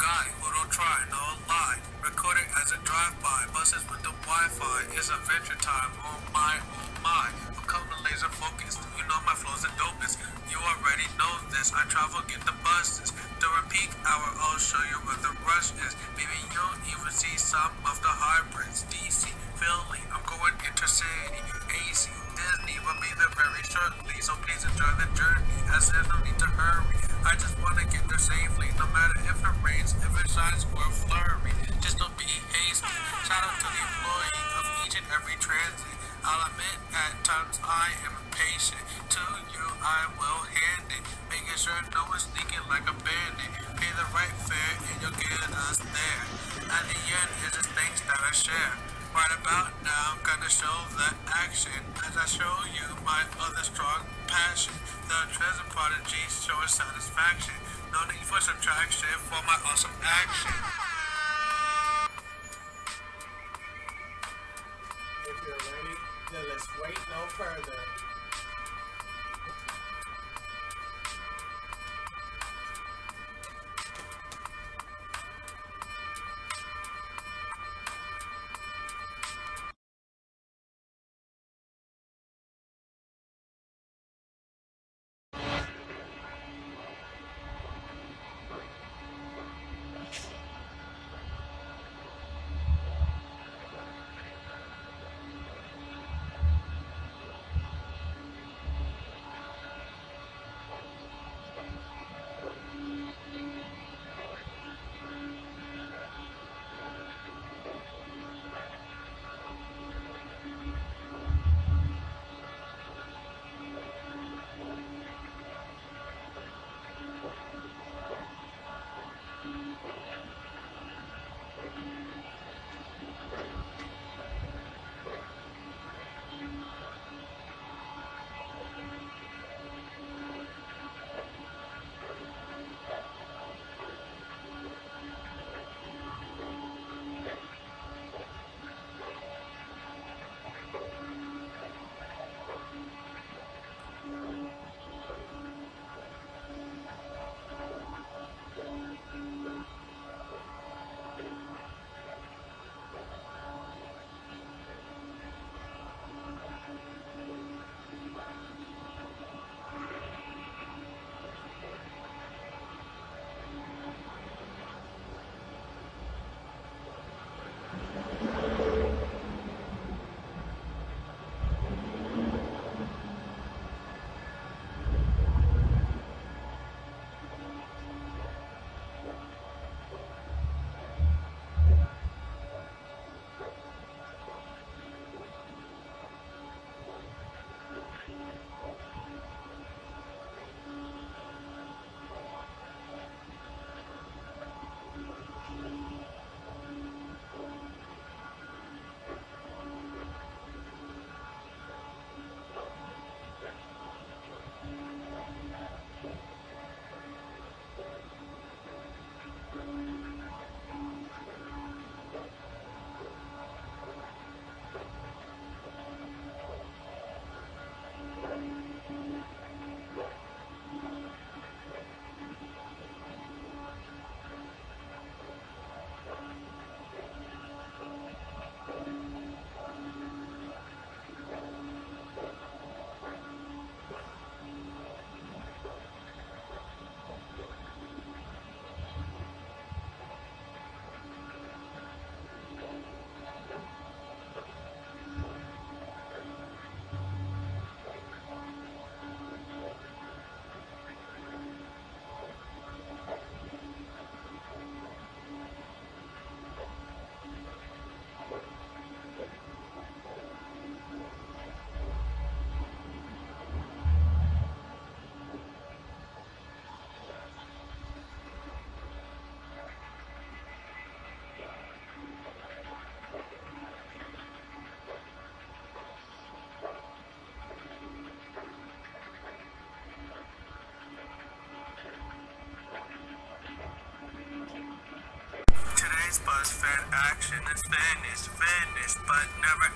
guy who don't try, no lie. Record it as a drive-by. Buses with the Wi-Fi. It's adventure time. Oh my, oh my. I'm coming laser focused. You know my flow's the dopest. You already know this. I travel, get the buses. During peak hour, I'll show you where the rush is. Maybe you'll even see some of the hybrids. DC, Philly, I'm going intercity. AC, Disney will be there very shortly. So please enjoy the journey. As there's no need to hurry. I just wanna get there safely. No matter if it rains, if it shines, or flurry. Just don't be hasty. Shout out to the employee of each and every transit. I'll admit at times I am impatient. To you I will hand it. Making sure no one's sneaking like a bandit. Pay the right fare and you'll get us there. At the end, it's just things that I share. Right about now, I'm gonna show the action as I show you my other strong passion. The Transit Prodigy showing satisfaction. No need for subtraction for my awesome action. Let's wait no further.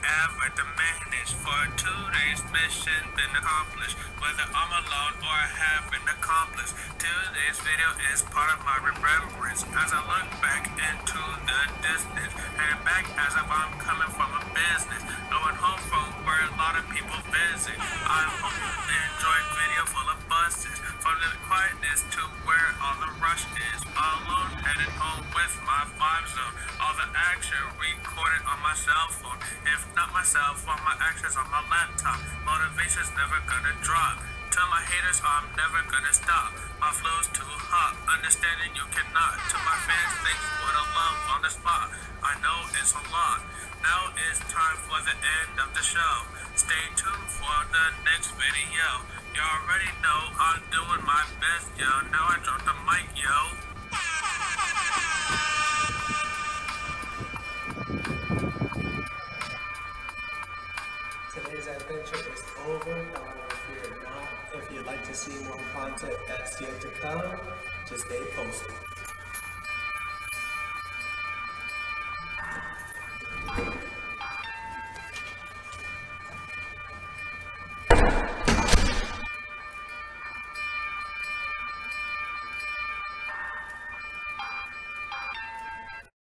Ever diminished. For two days, mission been accomplished. Whether I'm alone or have an accomplice. Today's video is part of my remembrance as I look back into the distance. Heading back as if I'm coming from a business. Going home from where a lot of people visit. I hope you enjoy video full of buses. From the quietness to where all the rush is. Alone headed home with my action recorded on my cell phone. If not my cell phone, my actions on my laptop. Motivation's never gonna drop. Tell my haters I'm never gonna stop. My flow's too hot, understanding you cannot. To my fans, thanks for the love on the spot. I know it's a lot. Now it's time for the end of the show. Stay tuned for the next video. You already know I'm doing my best, yo. Now I drop the mic, yo. To see more content that's yet to come, just stay posted.